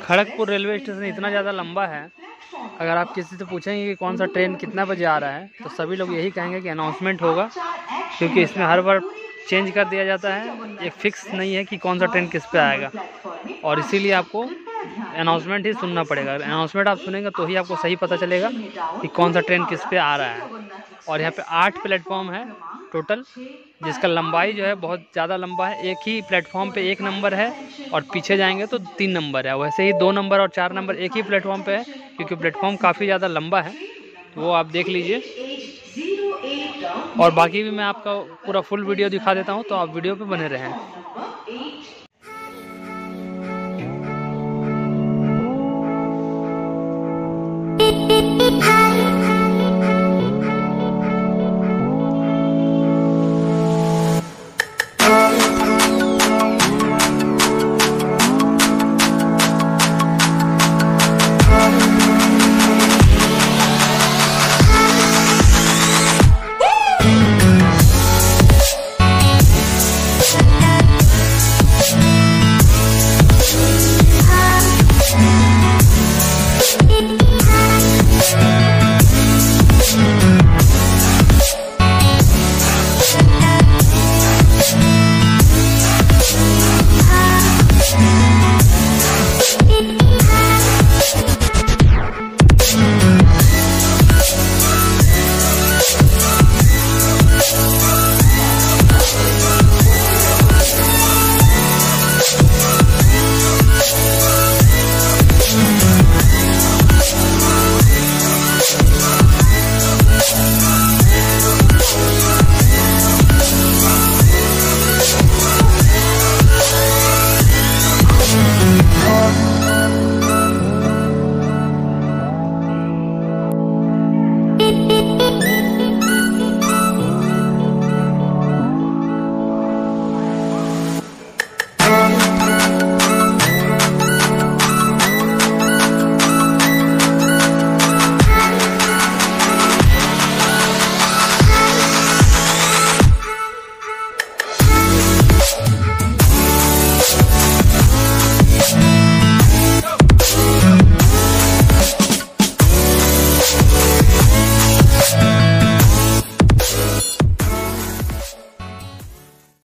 Kharagpur railway station इतना ज़्यादा लंबा है। अगर आप किसी से पूछेंगे कि कौन सा ट्रेन कितना बजे आ रहा है तो सभी लोग यही कहेंगे कि अनाउंसमेंट होगा, क्योंकि इसमें हर बार चेंज कर दिया जाता है। एक फिक्स नहीं है कि कौन सा ट्रेन किस पे आएगा। और इसीलिए आपको अनाउंसमेंट ही सुनना पड़ेगा। अनाउंसमेंट आप सुनेंगे तो ही आपको सही पता चलेगा कि कौन सा ट्रेन किस पे आ रहा है। और यहाँ पे आठ प्लेटफॉर्म है टोटल जिसका लंबाई जो है बहुत ज़्यादा लंबा है। एक ही प्लेटफॉर्म पे एक नंबर है और पीछे जाएँगे तो तीन नंबर है। वैसे ही दो नंबर और चार नंबर एक ही प्लेटफॉर्म पे है, क्योंकि प्लेटफॉर्म काफ़ी ज़्यादा लंबा है। तो वो आप देख लीजिए। और बाकी भी मैं आपका पूरा फुल वीडियो दिखा देता हूँ तो आप वीडियो पे बने रहें।